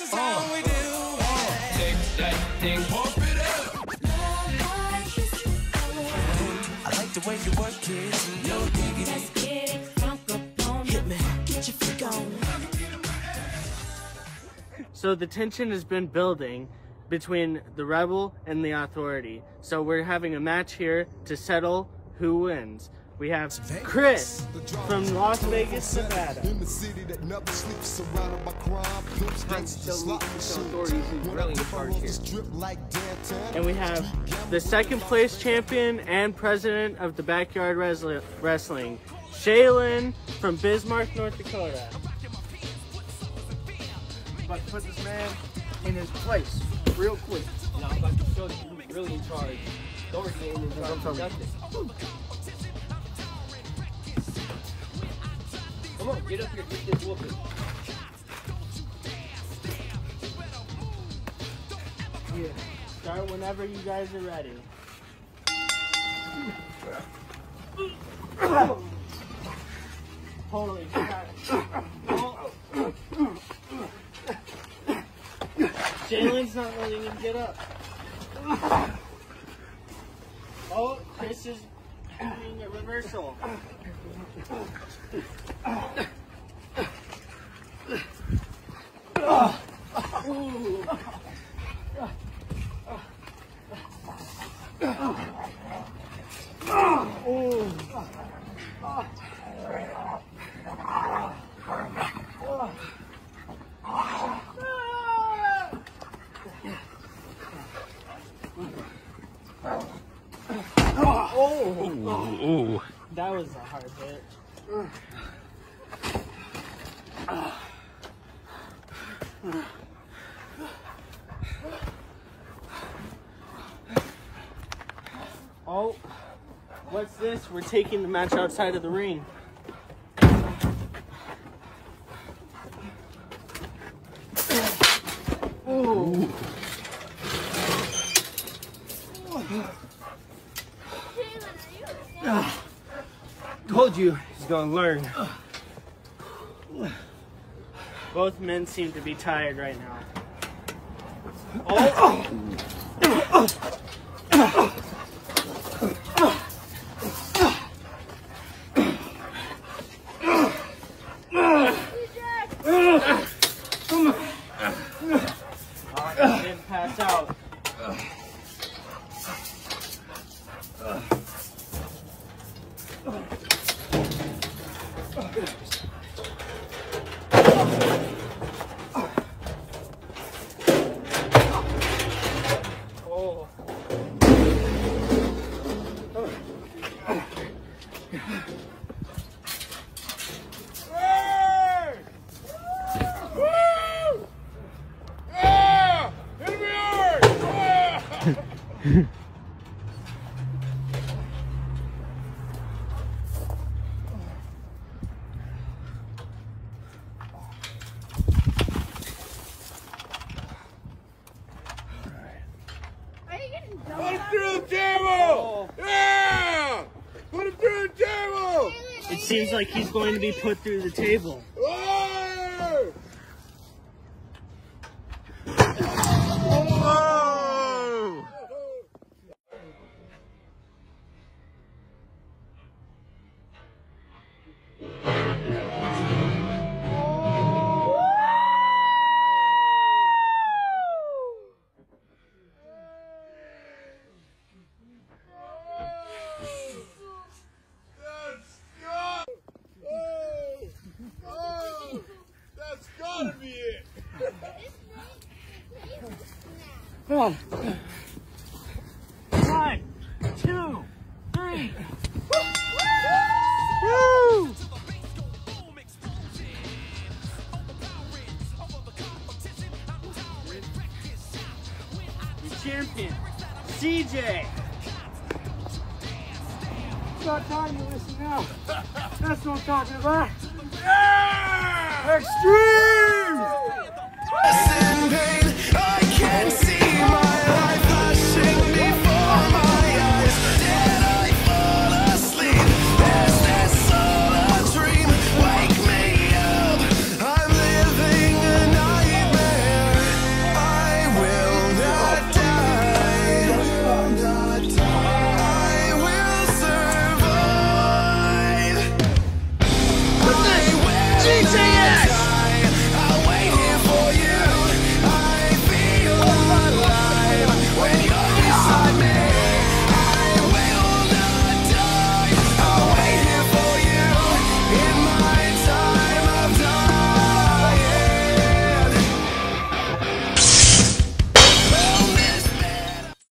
This is how we do it. Take that thing, pump it up. I like the way you work it. No diggity. Hit me. Get your freak on. So the tension has been building between the rebel and the authority. So we're having a match here to settle who wins. We have Chris from Las Vegas, Nevada. In the city that never sleeps, surrounded by crime, pimps, gangsters, slot machines. really in charge here. Strip like downtown. And we have the second place champion and president of the Backyard Wrestling, Shaylin from Bismarck, North Dakota. about to put this man in his place real quick. You I'm about to show you who's really in charge. Doherty ain't in charge of nothing. Get up here, get this whooping. Yeah. Start whenever you guys are ready. Holy. Jalen's not letting him get up. Oh, Chris is doing a reversal. That was a hard hit. Oh, what's this? We're taking the match outside of the ring. Oh! Told you he's gonna learn. Both men seem to be tired right now. Oh, oh, pass out. Oh. Are you getting Put him dumped? through the table! Yeah! Put him through the table! It seems like he's going to be put through the table. One, two, three. Woo! Champion, CJ. It's not time to listen now. That's what I'm talking about. Yeah! Extreme!